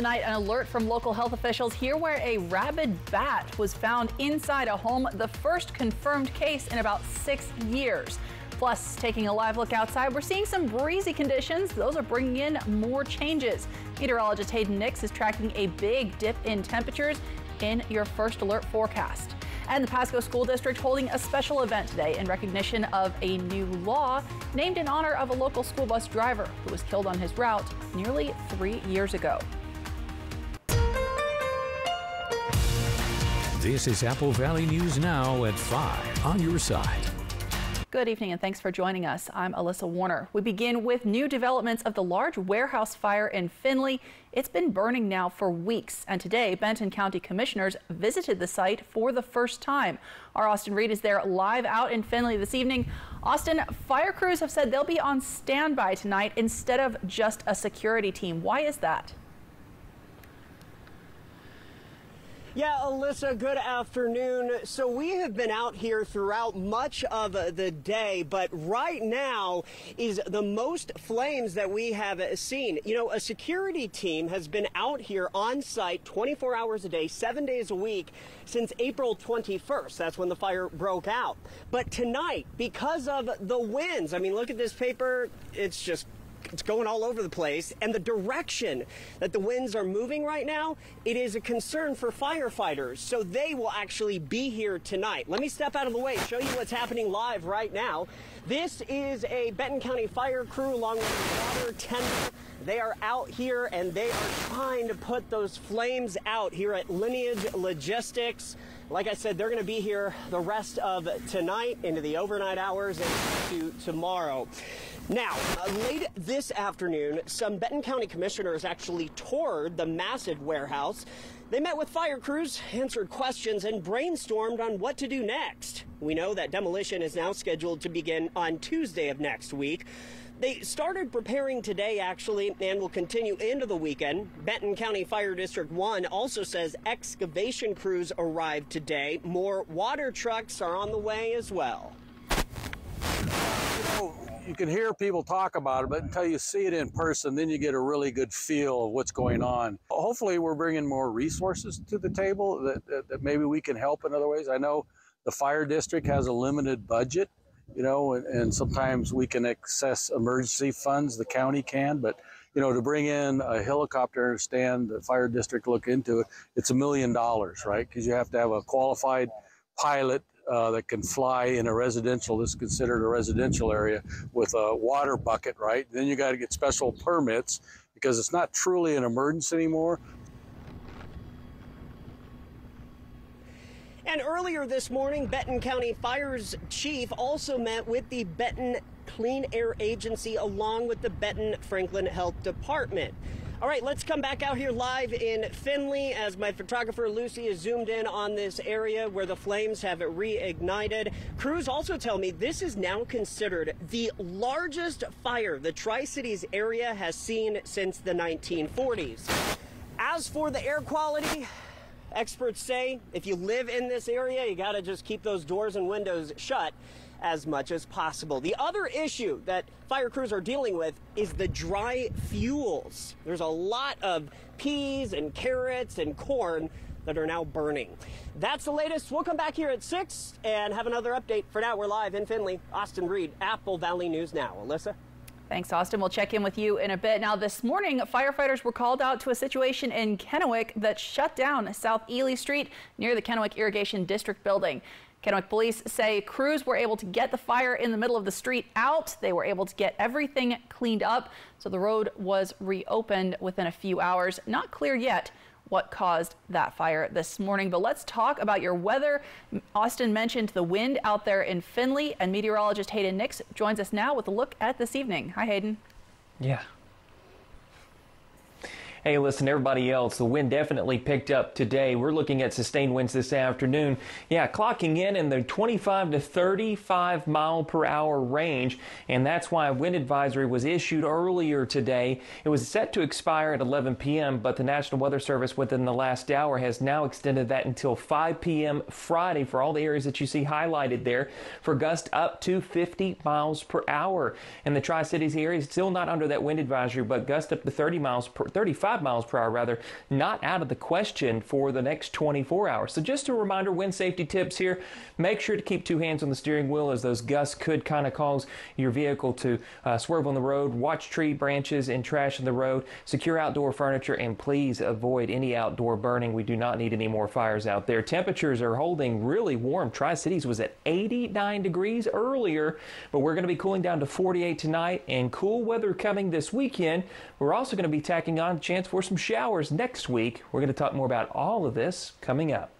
tonight, an alert from local health officials here where a rabid bat was found inside a home, the first confirmed case in about six years. Plus, taking a live look outside, we're seeing some breezy conditions. Those are bringing in more changes. Meteorologist Hayden Nix is tracking a big dip in temperatures in your first alert forecast. And the Pasco School District holding a special event today in recognition of a new law named in honor of a local school bus driver who was killed on his route nearly three years ago. This is Apple Valley News Now at 5 on your side. Good evening and thanks for joining us. I'm Alyssa Warner. We begin with new developments of the large warehouse fire in Finley. It's been burning now for weeks, and today Benton County commissioners visited the site for the first time. Our Austin Reed is there live out in Finley this evening. Austin, fire crews have said they'll be on standby tonight instead of just a security team. Why is that? Yeah, Alyssa, good afternoon. So we have been out here throughout much of the day, but right now is the most flames that we have seen. You know, a security team has been out here on site 24 hours a day, seven days a week since April 21st. That's when the fire broke out. But tonight, because of the winds, I mean, look at this paper. It's just it's going all over the place. And the direction that the winds are moving right now, it is a concern for firefighters. So they will actually be here tonight. Let me step out of the way, show you what's happening live right now. This is a Benton County fire crew along with water tender. They are out here and they are trying to put those flames out here at Lineage Logistics. Like I said, they're going to be here the rest of tonight into the overnight hours and to tomorrow. Now, uh, late this afternoon, some Benton County commissioners actually toured the massive warehouse. They met with fire crews, answered questions, and brainstormed on what to do next. We know that demolition is now scheduled to begin on Tuesday of next week. They started preparing today, actually, and will continue into the weekend. Benton County Fire District 1 also says excavation crews arrived today. More water trucks are on the way as well. You know, you can hear people talk about it, but until you see it in person, then you get a really good feel of what's going on. Hopefully, we're bringing more resources to the table that, that, that maybe we can help in other ways. I know the fire district has a limited budget, you know, and, and sometimes we can access emergency funds, the county can, but you know, to bring in a helicopter and stand the fire district look into it, it's a million dollars, right? Because you have to have a qualified pilot uh, that can fly in a residential, this is considered a residential area, with a water bucket, right? Then you got to get special permits because it's not truly an emergency anymore. And earlier this morning, Benton County Fire's chief also met with the Benton Clean Air Agency along with the Benton Franklin Health Department. All right, let's come back out here live in Finley as my photographer Lucy is zoomed in on this area where the flames have reignited. Crews also tell me this is now considered the largest fire the Tri Cities area has seen since the 1940s. As for the air quality, experts say if you live in this area, you got to just keep those doors and windows shut as much as possible. The other issue that fire crews are dealing with is the dry fuels. There's a lot of peas and carrots and corn that are now burning. That's the latest. We'll come back here at 6 and have another update. For now, we're live in Finley. Austin Reed, Apple Valley News Now. Alyssa? Thanks, Austin. We'll check in with you in a bit. Now, this morning, firefighters were called out to a situation in Kennewick that shut down South Ely Street near the Kennewick Irrigation District building. Kennewick police say crews were able to get the fire in the middle of the street out. They were able to get everything cleaned up, so the road was reopened within a few hours. Not clear yet what caused that fire this morning. But let's talk about your weather. Austin mentioned the wind out there in Finley, and meteorologist Hayden Nix joins us now with a look at this evening. Hi, Hayden. Yeah, Hey, listen, everybody else, the wind definitely picked up today. We're looking at sustained winds this afternoon. Yeah, clocking in in the 25 to 35 mile per hour range, and that's why a wind advisory was issued earlier today. It was set to expire at 11 p.m., but the National Weather Service within the last hour has now extended that until 5 p.m. Friday for all the areas that you see highlighted there for gusts up to 50 miles per hour. And the Tri-Cities area is still not under that wind advisory, but gust up to 30 miles per 35 35 miles per hour, rather, not out of the question for the next 24 hours. So just a reminder, wind safety tips here. Make sure to keep two hands on the steering wheel as those gusts could kind of cause your vehicle to uh, swerve on the road. Watch tree branches and trash in the road. Secure outdoor furniture and please avoid any outdoor burning. We do not need any more fires out there. Temperatures are holding really warm. Tri-Cities was at 89 degrees earlier, but we're going to be cooling down to 48 tonight and cool weather coming this weekend. We're also going to be tacking on a chance for some showers next week. We're going to talk more about all of this coming up.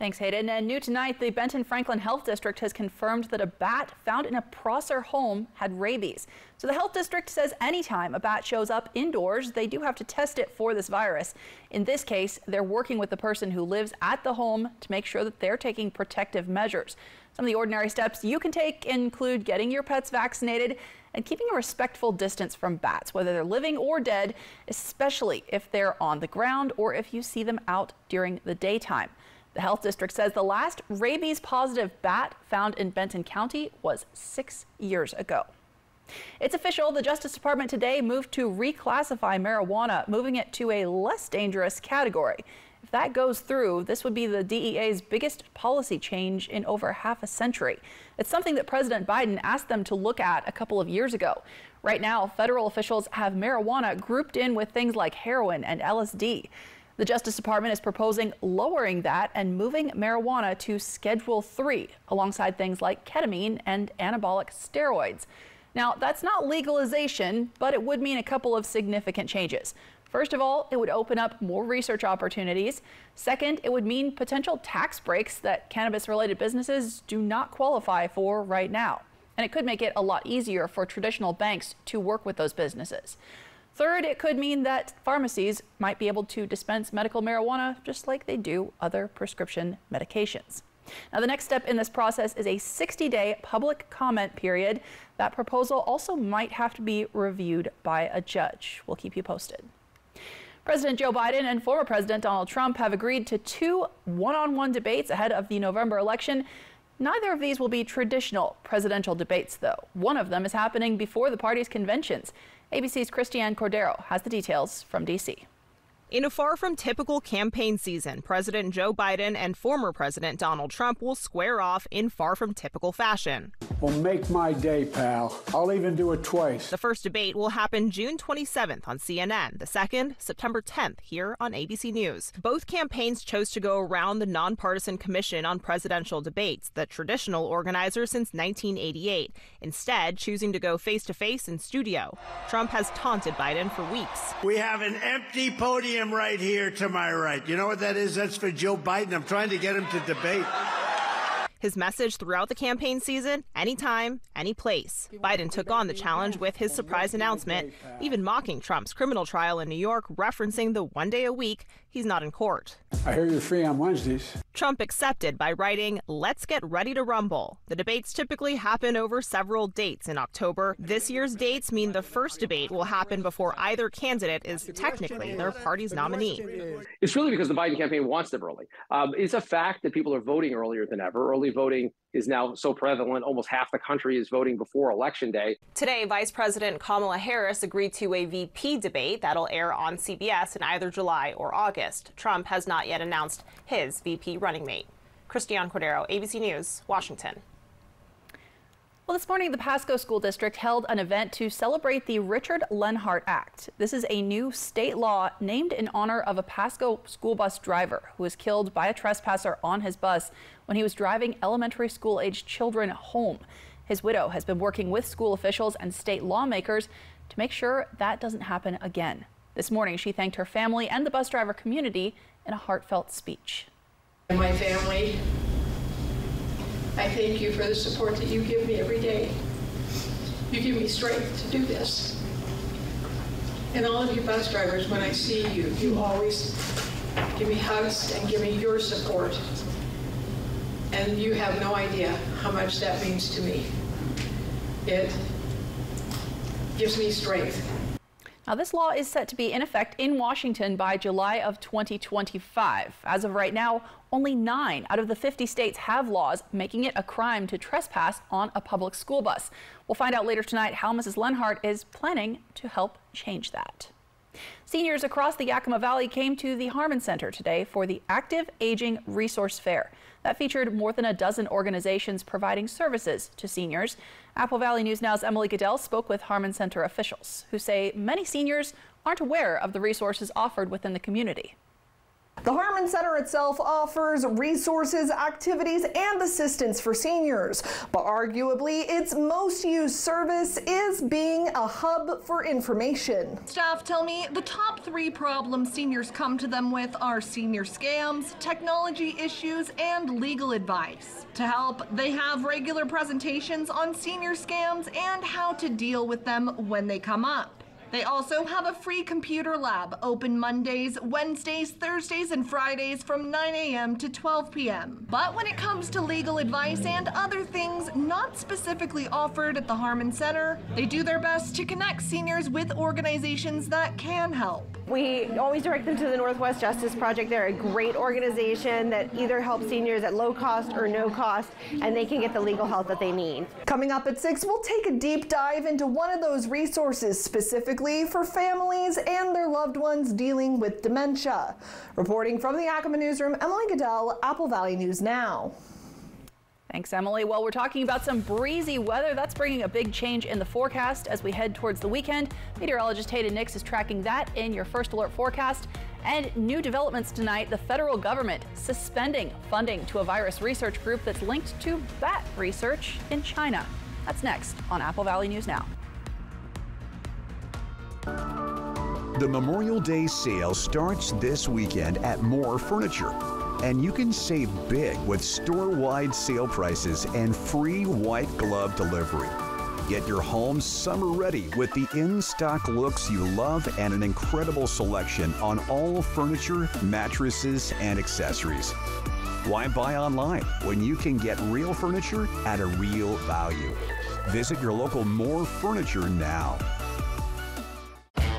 Thanks, Hayden. And new tonight, the Benton Franklin Health District has confirmed that a bat found in a Prosser home had rabies. So the health district says anytime a bat shows up indoors, they do have to test it for this virus. In this case, they're working with the person who lives at the home to make sure that they're taking protective measures. Some of the ordinary steps you can take include getting your pets vaccinated and keeping a respectful distance from bats, whether they're living or dead, especially if they're on the ground or if you see them out during the daytime. The health district says the last rabies positive bat found in Benton County was six years ago. It's official. The Justice Department today moved to reclassify marijuana, moving it to a less dangerous category. If that goes through, this would be the DEA's biggest policy change in over half a century. It's something that President Biden asked them to look at a couple of years ago. Right now, federal officials have marijuana grouped in with things like heroin and LSD. The Justice Department is proposing lowering that and moving marijuana to Schedule 3 alongside things like ketamine and anabolic steroids. Now, that's not legalization, but it would mean a couple of significant changes. First of all, it would open up more research opportunities. Second, it would mean potential tax breaks that cannabis related businesses do not qualify for right now. And it could make it a lot easier for traditional banks to work with those businesses. Third, it could mean that pharmacies might be able to dispense medical marijuana just like they do other prescription medications. Now, the next step in this process is a 60 day public comment period. That proposal also might have to be reviewed by a judge. We'll keep you posted. President Joe Biden and former President Donald Trump have agreed to two one on one debates ahead of the November election. Neither of these will be traditional presidential debates, though. One of them is happening before the party's conventions. ABC's Christiane Cordero has the details from D.C. In a far from typical campaign season, President Joe Biden and former President Donald Trump will square off in far from typical fashion. Will make my day, pal. I'll even do it twice. The first debate will happen June 27th on CNN, the second, September 10th, here on ABC News. Both campaigns chose to go around the nonpartisan Commission on Presidential Debates, the traditional organizer since 1988, instead, choosing to go face to face in studio. Trump has taunted Biden for weeks. We have an empty podium him right here to my right. You know what that is? That's for Joe Biden. I'm trying to get him to debate. His message throughout the campaign season anytime, any place. Biden took on the challenge with his surprise announcement, even mocking Trump's criminal trial in New York, referencing the one day a week he's not in court. I hear you're free on Wednesdays. Trump accepted by writing, Let's get ready to rumble. The debates typically happen over several dates in October. This year's dates mean the first debate will happen before either candidate is technically their party's nominee. It's really because the Biden campaign wants them early. Um, it's a fact that people are voting earlier than ever. Early voting is now so prevalent. Almost half the country is voting before Election Day. Today, Vice President Kamala Harris agreed to a VP debate that'll air on CBS in either July or August. Trump has not yet announced his VP running mate. Christiane Cordero, ABC News, Washington. Well, this morning, the Pasco School District held an event to celebrate the Richard Lenhart Act. This is a new state law named in honor of a Pasco school bus driver who was killed by a trespasser on his bus when he was driving elementary school aged children home. His widow has been working with school officials and state lawmakers to make sure that doesn't happen again. This morning, she thanked her family and the bus driver community in a heartfelt speech. My family I thank you for the support that you give me every day. You give me strength to do this. And all of you bus drivers, when I see you, you always give me hugs and give me your support. And you have no idea how much that means to me. It gives me strength. Now, this law is set to be in effect in Washington by July of 2025. As of right now, only nine out of the 50 states have laws making it a crime to trespass on a public school bus. We'll find out later tonight how Mrs. Lenhart is planning to help change that. Seniors across the Yakima Valley came to the Harmon Center today for the Active Aging Resource Fair. That featured more than a dozen organizations providing services to seniors. Apple Valley News Now's Emily Goodell spoke with Harmon Center officials who say many seniors aren't aware of the resources offered within the community. The Harmon Center itself offers resources, activities, and assistance for seniors, but arguably its most used service is being a hub for information. Staff tell me the top three problems seniors come to them with are senior scams, technology issues, and legal advice. To help, they have regular presentations on senior scams and how to deal with them when they come up. They also have a free computer lab open Mondays, Wednesdays, Thursdays, and Fridays from 9 a.m. to 12 p.m. But when it comes to legal advice and other things not specifically offered at the Harmon Center, they do their best to connect seniors with organizations that can help. We always direct them to the Northwest Justice Project. They're a great organization that either helps seniors at low cost or no cost, and they can get the legal help that they need. Coming up at 6, we'll take a deep dive into one of those resources specifically for families and their loved ones dealing with dementia. Reporting from the Yakima Newsroom, Emily Goodell, Apple Valley News Now. Thanks, Emily. Well, we're talking about some breezy weather. That's bringing a big change in the forecast as we head towards the weekend. Meteorologist Hayden Nix is tracking that in your first alert forecast. And new developments tonight, the federal government suspending funding to a virus research group that's linked to bat research in China. That's next on Apple Valley News Now. The Memorial Day sale starts this weekend at Moore Furniture. And you can save big with store wide sale prices and free white glove delivery. Get your home summer ready with the in stock looks you love and an incredible selection on all furniture, mattresses, and accessories. Why buy online when you can get real furniture at a real value? Visit your local Moore Furniture now.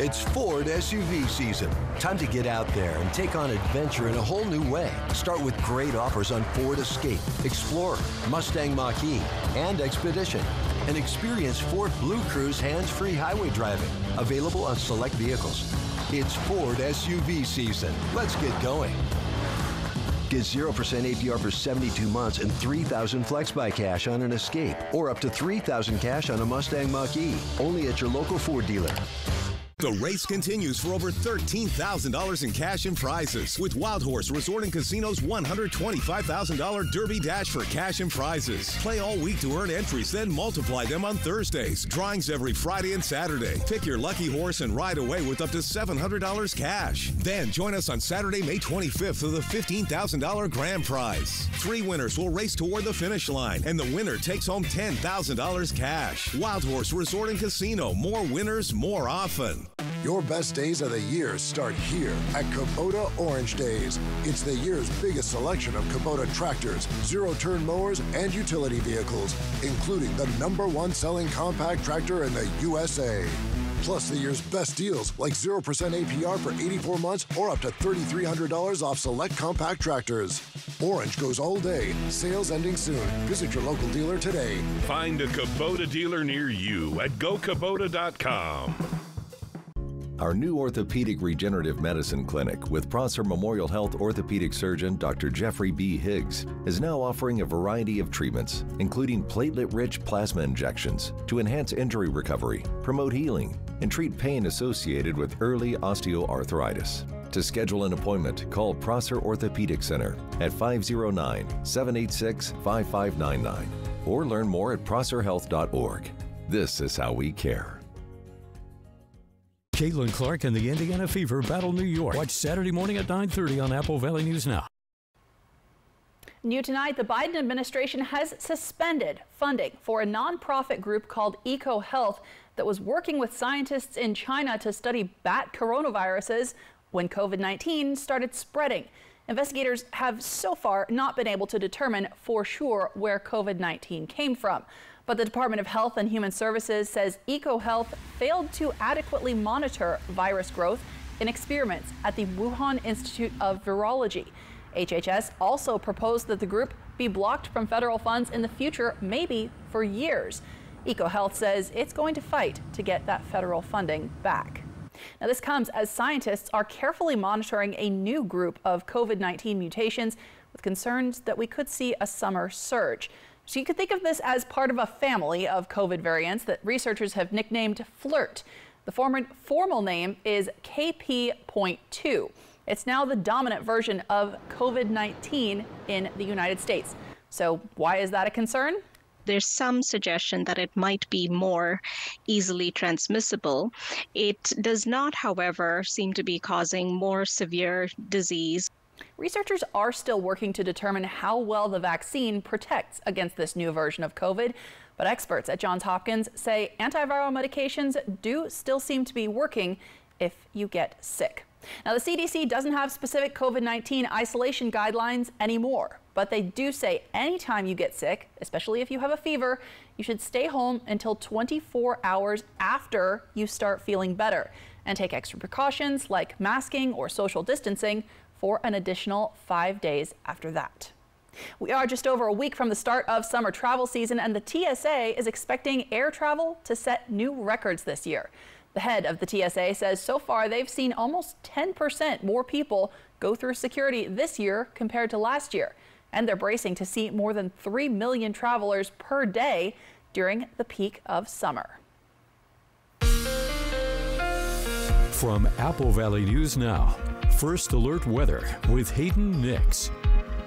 It's Ford SUV season. Time to get out there and take on adventure in a whole new way. Start with great offers on Ford Escape, Explorer, Mustang Mach-E, and Expedition. And experience Ford Blue Cruise hands-free highway driving. Available on select vehicles. It's Ford SUV season. Let's get going. Get 0% APR for 72 months and 3000 flex buy cash on an Escape or up to 3000 cash on a Mustang Mach-E. Only at your local Ford dealer. The race continues for over $13,000 in cash and prizes with Wild Horse Resort and Casino's $125,000 Derby Dash for cash and prizes. Play all week to earn entries, then multiply them on Thursdays. Drawings every Friday and Saturday. Pick your lucky horse and ride away with up to $700 cash. Then join us on Saturday, May 25th for the $15,000 grand prize. Three winners will race toward the finish line, and the winner takes home $10,000 cash. Wild Horse Resort and Casino. More winners, more often. Your best days of the year start here at Kubota Orange Days. It's the year's biggest selection of Kubota tractors, zero turn mowers, and utility vehicles, including the number one selling compact tractor in the USA. Plus the year's best deals like 0% APR for 84 months or up to $3,300 off select compact tractors. Orange goes all day. Sales ending soon. Visit your local dealer today. Find a Kubota dealer near you at gokubota.com. Our new orthopedic regenerative medicine clinic with Prosser Memorial Health orthopedic surgeon Dr. Jeffrey B. Higgs is now offering a variety of treatments, including platelet rich plasma injections to enhance injury recovery, promote healing, and treat pain associated with early osteoarthritis. To schedule an appointment, call Prosser Orthopedic Center at 509 786 5599 or learn more at prosserhealth.org. This is how we care. Caitlin Clark and the Indiana Fever battle New York. Watch Saturday morning at 9:30 on Apple Valley News Now. New tonight, the Biden administration has suspended funding for a nonprofit group called EcoHealth that was working with scientists in China to study bat coronaviruses when COVID-19 started spreading. Investigators have so far not been able to determine for sure where COVID-19 came from. But the Department of Health and Human Services says EcoHealth failed to adequately monitor virus growth in experiments at the Wuhan Institute of Virology. HHS also proposed that the group be blocked from federal funds in the future, maybe for years. EcoHealth says it's going to fight to get that federal funding back. Now, this comes as scientists are carefully monitoring a new group of COVID 19 mutations with concerns that we could see a summer surge. So you could think of this as part of a family of COVID variants that researchers have nicknamed FLIRT. The former, formal name is KP.2. It's now the dominant version of COVID 19 in the United States. So, why is that a concern? there's some suggestion that it might be more easily transmissible. It does not, however, seem to be causing more severe disease. Researchers are still working to determine how well the vaccine protects against this new version of COVID. But experts at Johns Hopkins say antiviral medications do still seem to be working if you get sick. Now, the CDC doesn't have specific COVID 19 isolation guidelines anymore, but they do say anytime you get sick, especially if you have a fever, you should stay home until 24 hours after you start feeling better and take extra precautions like masking or social distancing for an additional five days after that. We are just over a week from the start of summer travel season, and the TSA is expecting air travel to set new records this year. The head of the TSA says so far they've seen almost 10% more people go through security this year compared to last year. And they're bracing to see more than 3 million travelers per day during the peak of summer. From Apple Valley News Now, First Alert Weather with Hayden Nix.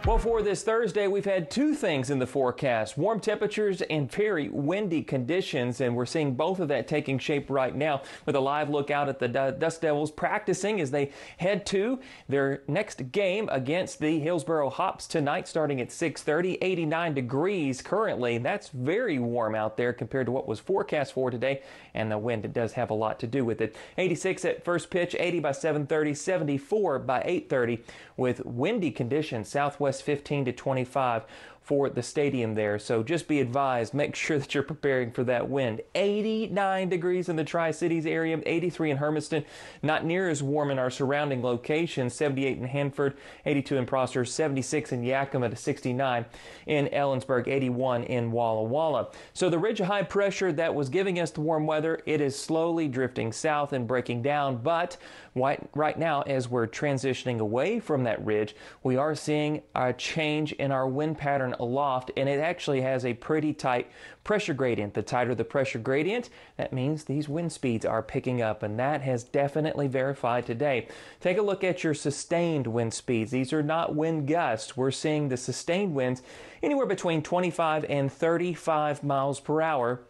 Well, for this Thursday, we've had two things in the forecast warm temperatures and very windy conditions, and we're seeing both of that taking shape right now with a live look out at the Dust Devils practicing as they head to their next game against the Hillsboro Hops tonight, starting at 6:30. 89 degrees currently. That's very warm out there compared to what was forecast for today, and the wind does have a lot to do with it. 86 at first pitch, 80 by 7:30, 74 by 8:30, with windy conditions southwest 15 to 25 for the stadium there. So just be advised, make sure that you're preparing for that wind. 89 degrees in the Tri Cities area, 83 in Hermiston, not near as warm in our surrounding locations, 78 in Hanford, 82 in Prosser, 76 in Yakima to 69 in Ellensburg, 81 in Walla Walla. So the ridge of high pressure that was giving us the warm weather, it is slowly drifting south and breaking down, but right now as we're transitioning away from that ridge, we are seeing a change in our wind pattern aloft, and it actually has a pretty tight pressure gradient. The tighter the pressure gradient, that means these wind speeds are picking up, and that has definitely verified today. Take a look at your sustained wind speeds. These are not wind gusts. We're seeing the sustained winds anywhere between 25 and 35 miles per hour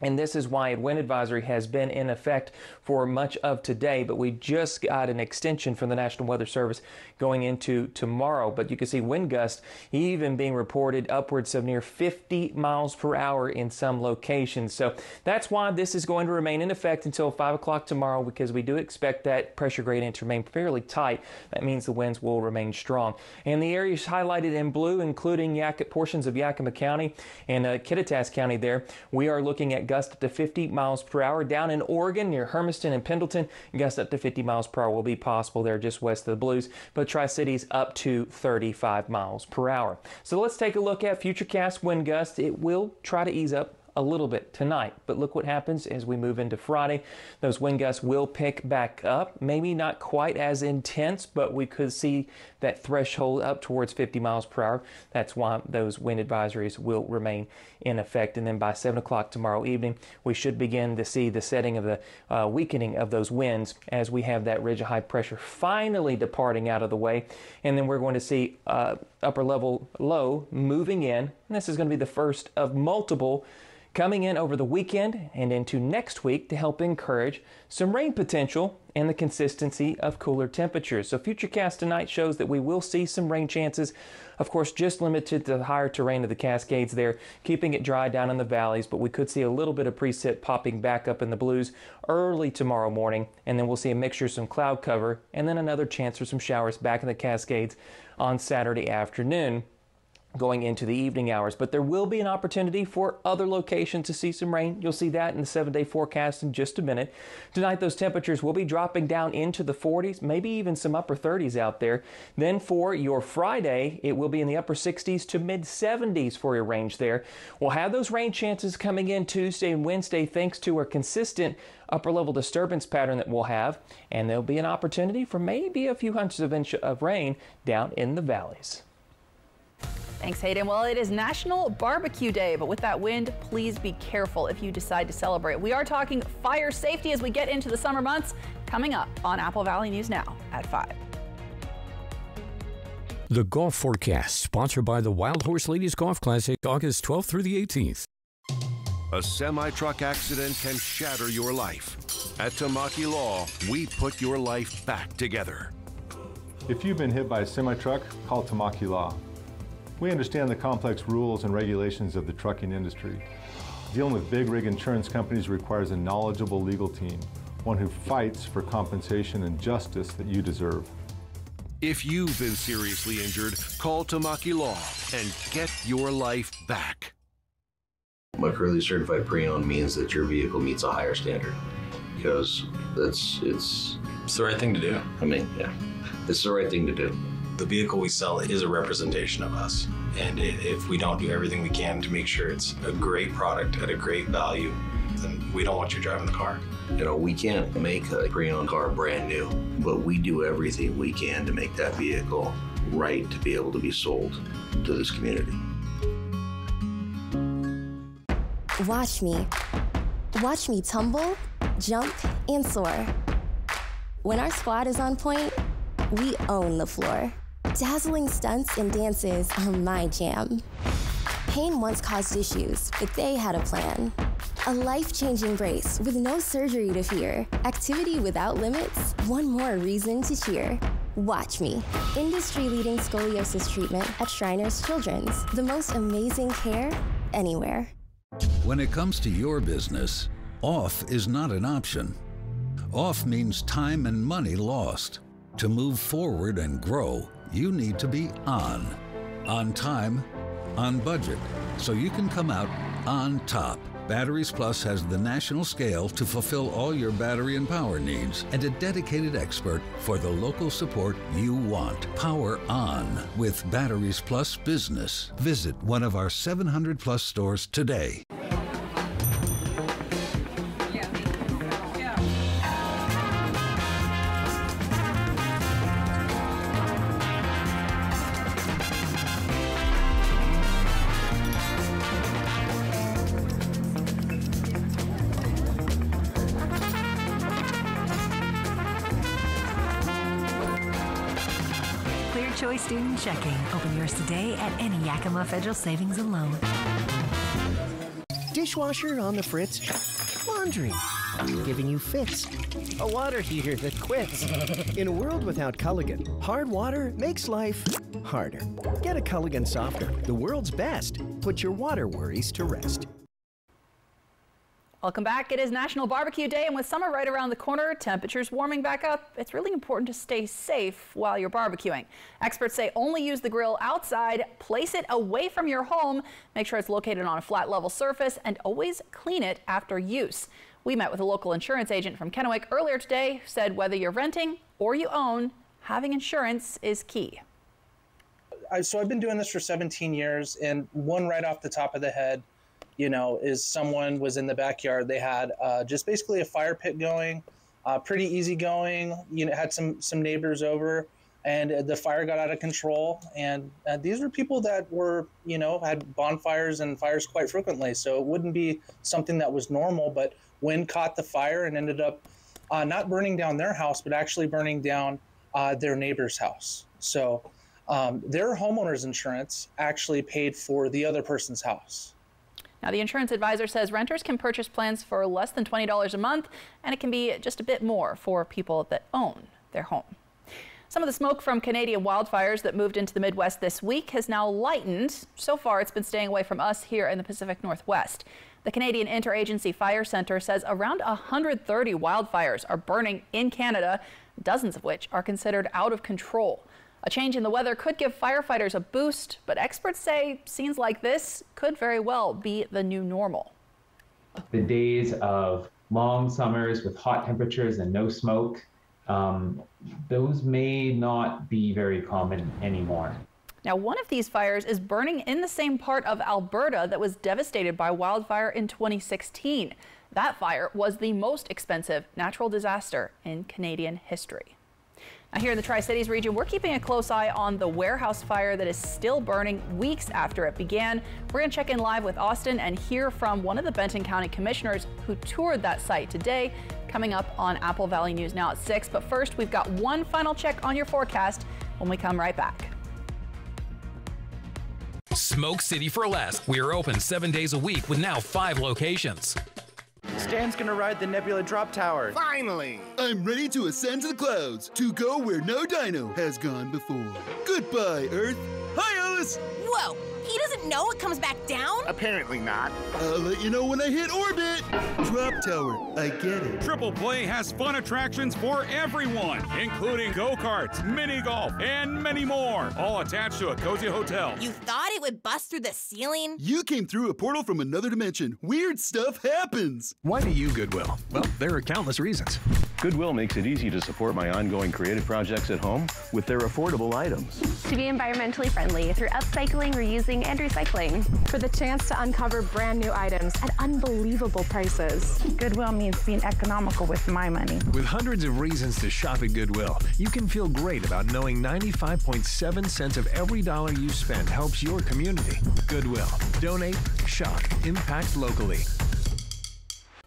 and this is why a wind advisory has been in effect for much of today, but we just got an extension from the National Weather Service going into tomorrow. But you can see wind gusts even being reported upwards of near 50 miles per hour in some locations. So that's why this is going to remain in effect until 5 o'clock tomorrow because we do expect that pressure gradient to remain fairly tight. That means the winds will remain strong. And the areas highlighted in blue, including Yak- portions of Yakima County and uh, Kittitas County there, we are looking at gusts up to 50 miles per hour. Down in Oregon near Hermiston and Pendleton, gusts up to 50 miles per hour will be possible there just west of the Blues, but Tri Cities up to 35 miles per hour. So let's take a look at futurecast wind gusts. It will try to ease up a little bit tonight. But look what happens as we move into Friday. Those wind gusts will pick back up. Maybe not quite as intense, but we could see that threshold up towards 50 miles per hour. That's why those wind advisories will remain in effect. And then by 7 o'clock tomorrow evening, we should begin to see the setting of the uh, weakening of those winds as we have that ridge of high pressure finally departing out of the way. And then we're going to see uh, upper level low moving in. And this is going to be the first of multiple coming in over the weekend and into next week to help encourage some rain potential and the consistency of cooler temperatures. So Futurecast tonight shows that we will see some rain chances, of course just limited to the higher terrain of the Cascades there, keeping it dry down in the valleys, but we could see a little bit of precip popping back up in the blues early tomorrow morning, and then we'll see a mixture of some cloud cover and then another chance for some showers back in the Cascades on Saturday afternoon. Going into the evening hours. But there will be an opportunity for other locations to see some rain. You'll see that in the seven day forecast in just a minute. Tonight, those temperatures will be dropping down into the 40s, maybe even some upper 30s out there. Then for your Friday, it will be in the upper 60s to mid 70s for your range there. We'll have those rain chances coming in Tuesday and Wednesday thanks to a consistent upper level disturbance pattern that we'll have. And there'll be an opportunity for maybe a few hundreds of inches of rain down in the valleys. Thanks, Hayden. Well, it is National Barbecue Day, but with that wind, please be careful if you decide to celebrate. We are talking fire safety as we get into the summer months, coming up on Apple Valley News Now at 5. The Golf Forecast, sponsored by the Wild Horse Ladies Golf Classic, August 12th through the 18th. A semi truck accident can shatter your life. At Tamaki Law, we put your life back together. If you've been hit by a semi truck, call Tamaki Law. We understand the complex rules and regulations of the trucking industry. Dealing with big rig insurance companies requires a knowledgeable legal team, one who fights for compensation and justice that you deserve. If you've been seriously injured, call Tamaki Law and get your life back. My McCurley certified pre-owned means that your vehicle meets a higher standard because that's it's it's the right thing to do. I mean, yeah, it's the right thing to do the vehicle we sell is a representation of us. And if we don't do everything we can to make sure it's a great product at a great value, then we don't want you driving the car. You know, we can't make a pre-owned car brand new, but we do everything we can to make that vehicle right to be able to be sold to this community. Watch me. Watch me tumble, jump, and soar. When our squad is on point, we own the floor. Dazzling stunts and dances are my jam. Pain once caused issues, but they had a plan. A life-changing brace with no surgery to fear. Activity without limits, one more reason to cheer. Watch Me. Industry-leading scoliosis treatment at Shriners Children's. The most amazing care anywhere. When it comes to your business, off is not an option. Off means time and money lost. To move forward and grow, you need to be on. On time, on budget, so you can come out on top. Batteries Plus has the national scale to fulfill all your battery and power needs and a dedicated expert for the local support you want. Power on with Batteries Plus Business. Visit one of our 700 plus stores today. Student Checking. Open yours today at any Yakima Federal Savings and Loan. Dishwasher on the fritz. Laundry. Giving you fits. A water heater that quits. In a world without Culligan, hard water makes life harder. Get a Culligan softener, the world's best. Put your water worries to rest. Welcome back. It is National Barbecue Day, and with summer right around the corner, temperatures warming back up, it's really important to stay safe while you're barbecuing. Experts say only use the grill outside, place it away from your home, make sure it's located on a flat level surface, and always clean it after use. We met with a local insurance agent from Kennewick earlier today who said whether you're renting or you own, having insurance is key. So I've been doing this for 17 years, and one right off the top of the head, you know, is someone was in the backyard. They had uh, just basically a fire pit going, uh, pretty easy going. You know, had some some neighbors over, and the fire got out of control. And uh, these were people that were, you know, had bonfires and fires quite frequently. So it wouldn't be something that was normal. But wind caught the fire and ended up uh, not burning down their house, but actually burning down uh, their neighbor's house. So. Um, their homeowner's insurance actually paid for the other person's house. Now, the insurance advisor says renters can purchase plans for less than $20 a month, and it can be just a bit more for people that own their home. Some of the smoke from Canadian wildfires that moved into the Midwest this week has now lightened. So far, it's been staying away from us here in the Pacific Northwest. The Canadian Interagency Fire Center says around 130 wildfires are burning in Canada, dozens of which are considered out of control. A change in the weather could give firefighters a boost, but experts say scenes like this could very well be the new normal. The days of long summers with hot temperatures and no smoke, um, those may not be very common anymore. Now, one of these fires is burning in the same part of Alberta that was devastated by wildfire in 2016. That fire was the most expensive natural disaster in Canadian history. Now, here in the Tri Cities region, we're keeping a close eye on the warehouse fire that is still burning weeks after it began. We're going to check in live with Austin and hear from one of the Benton County commissioners who toured that site today, coming up on Apple Valley News now at 6. But first, we've got one final check on your forecast when we come right back. Smoke City for Less. We are open seven days a week with now five locations. Stan's gonna ride the Nebula Drop Tower. Finally! I'm ready to ascend to the clouds, to go where no dino has gone before. Goodbye, Earth. Hi, Alice! Whoa! He doesn't know it comes back down? Apparently not. I'll let you know when I hit orbit. Drop tower, I get it. Triple Play has fun attractions for everyone, including go-karts, mini golf, and many more, all attached to a cozy hotel. You thought it would bust through the ceiling? You came through a portal from another dimension. Weird stuff happens. Why do you Goodwill? Well, there are countless reasons. Goodwill makes it easy to support my ongoing creative projects at home with their affordable items. To be environmentally friendly through upcycling, reusing, and recycling. For the chance to uncover brand new items at unbelievable prices. Goodwill means being economical with my money. With hundreds of reasons to shop at Goodwill, you can feel great about knowing 95.7 cents of every dollar you spend helps your community. Goodwill. Donate, shop, impact locally.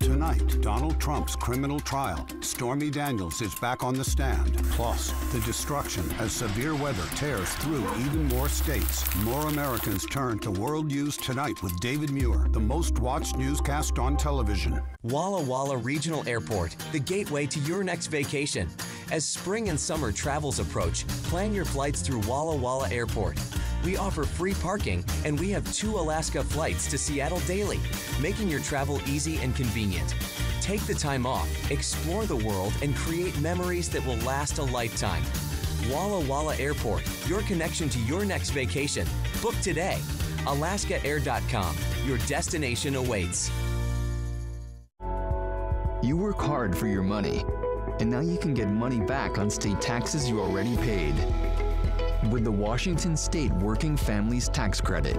Tonight, Donald Trump's criminal trial. Stormy Daniels is back on the stand. Plus, the destruction as severe weather tears through even more states. More Americans turn to World News Tonight with David Muir, the most watched newscast on television. Walla Walla Regional Airport, the gateway to your next vacation. As spring and summer travels approach, plan your flights through Walla Walla Airport. We offer free parking and we have two Alaska flights to Seattle daily, making your travel easy and convenient. Take the time off, explore the world, and create memories that will last a lifetime. Walla Walla Airport, your connection to your next vacation. Book today. AlaskaAir.com, your destination awaits. You work hard for your money, and now you can get money back on state taxes you already paid with the Washington State Working Families Tax Credit.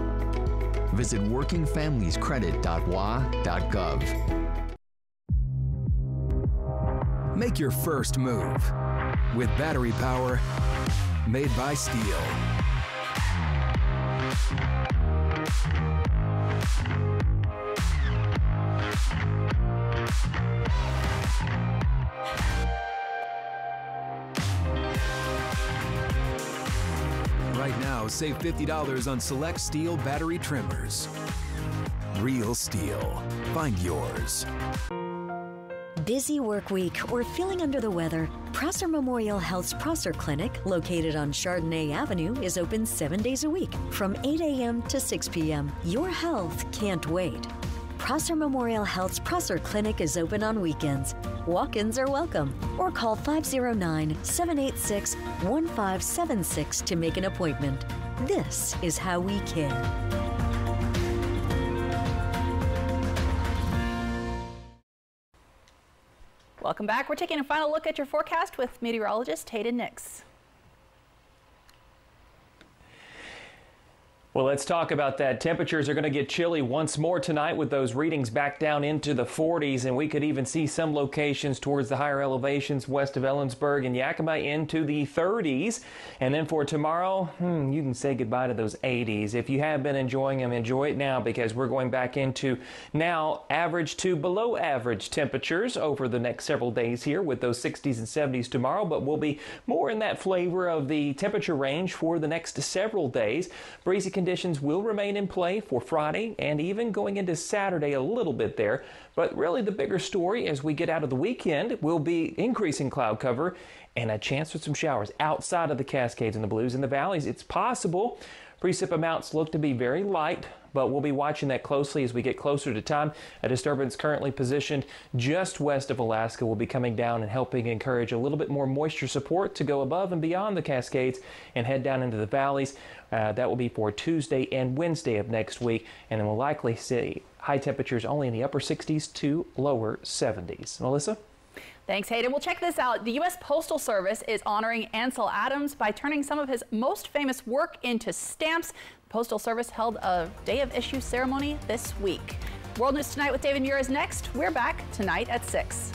Visit workingfamiliescredit.wa.gov. Make your first move with battery power made by STIHL. Save $50 on select STIHL battery trimmers. Real STIHL. Find yours. Busy work week or feeling under the weather? Prosser Memorial Health's Prosser Clinic, located on Chardonnay Avenue, is open seven days a week from 8 a.m. to 6 p.m. Your health can't wait. Prosser Memorial Health's Prosser Clinic is open on weekends. Walk ins are welcome, or call 509 786 1576 to make an appointment. This is how we care. Welcome back. We're taking a final look at your forecast with meteorologist Hayden Nix. Well, let's talk about that. Temperatures are going to get chilly once more tonight with those readings back down into the 40s, and we could even see some locations towards the higher elevations west of Ellensburg and Yakima into the 30s. And then for tomorrow, hmm, you can say goodbye to those 80s. If you have been enjoying them, enjoy it now because we're going back into now average to below average temperatures over the next several days here with those 60s and 70s tomorrow, but we'll be more in that flavor of the temperature range for the next several days. Breezy conditions will remain in play for Friday and even going into Saturday a little bit there. But really, the bigger story as we get out of the weekend will be increasing cloud cover and a chance for some showers outside of the Cascades and the Blues in the valleys. It's possible Precip amounts look to be very light, but we'll be watching that closely as we get closer to time. A disturbance currently positioned just west of Alaska will be coming down and helping encourage a little bit more moisture support to go above and beyond the Cascades and head down into the valleys. Uh, that will be for Tuesday and Wednesday of next week, and then we'll likely see high temperatures only in the upper 60s to lower 70s. Melissa? Thanks, Hayden. We'll check this out. The U.S. Postal Service is honoring Ansel Adams by turning some of his most famous work into stamps. The Postal Service held a day of issue ceremony this week. World News Tonight with David Muir is next. We're back tonight at 6.